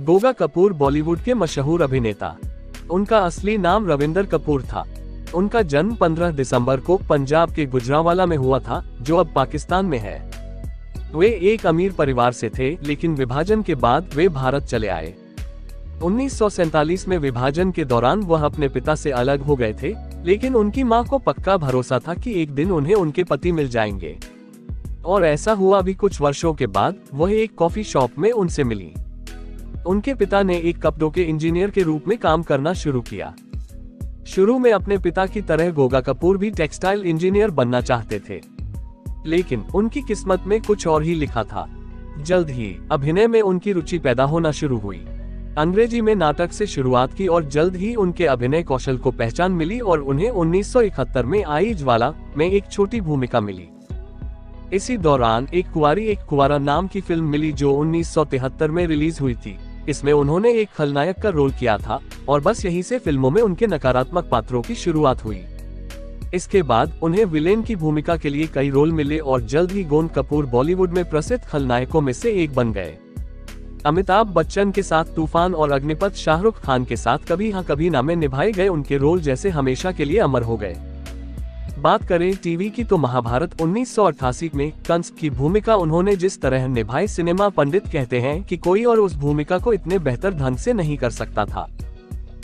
गोगा कपूर बॉलीवुड के मशहूर अभिनेता। उनका असली नाम रविंदर कपूर था। उनका जन्म 15 दिसंबर को पंजाब के गुजरावाला में हुआ था, जो अब पाकिस्तान में है। वे एक अमीर परिवार से थे, लेकिन विभाजन के बाद वे भारत चले आए। उन्नीस में विभाजन के दौरान वह अपने पिता से अलग हो गए थे, लेकिन उनकी माँ को पक्का भरोसा था कि एक दिन उन्हें उनके पति मिल जाएँगे। और ऐसा हुआ भी कुछ वर्षों के बाद, वह एक कॉफ़ी शॉप में उनसे मिली। उनके पिता ने एक कपड़ों के इंजीनियर के रूप में काम करना शुरू किया। शुरू में अपने पिता की तरह गोगा कपूर भी टेक्सटाइल इंजीनियर बनना चाहते थे। लेकिन उनकी किस्मत में कुछ और ही लिखा था। जल्द ही अभिनय में उनकी रुचि पैदा होना शुरू हुई। अंग्रेज़ी में नाटक से शुरुआत की और जल्द ही उनके अभिनय कौशल को पहचान मिली और उन्हें 1971 में आई ज्वाला में एक छोटी भूमिका मिली। इसी दौरान एक कुआरी एक कुआरा नाम की फ़िल्म मिली जो 1973 में रिलीज़ हुई थी। इसमें उन्होंने एक खलनायक का रोल किया था, और बस यहीं से फ़िल्मों में उनके नकारात्मक पात्रों की शुरुआत हुई। इसके बाद, उन्हें विलेन की भूमिका के लिए कई रोल मिले और जल्द ही गोन कपूर बॉलीवुड में प्रसिद्ध खलनायकों में से एक बन गए। अमिताभ बच्चन के साथ तूफ़ान और अग्निपथ शाहरुख खान के साथ कभी हाँ कभी ना में निभाए गए उनके रोल जैसे हमेशा के लिए अमर हो गए। बात करें टीवी की तो महाभारत 1988 में कंस की भूमिका उन्होंने जिस तरह निभाई सिनेमा पंडित कहते हैं कि कोई और उस भूमिका को इतने बेहतर ढंग से नहीं कर सकता था।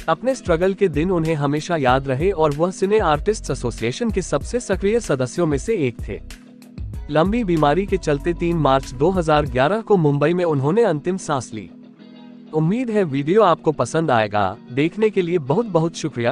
अपने स्ट्रगल के दिन उन्हें हमेशा याद रहे और वह सिने आर्टिस्ट एसोसिएशन के सबसे सक्रिय सदस्यों में से एक थे। लंबी बीमारी के चलते 3 मार्च 2011 को मुंबई में उन्होंने अंतिम सांस ली। उम्मीद है वीडियो आपको पसंद आएगा। देखने के लिए बहुत बहुत शुक्रिया।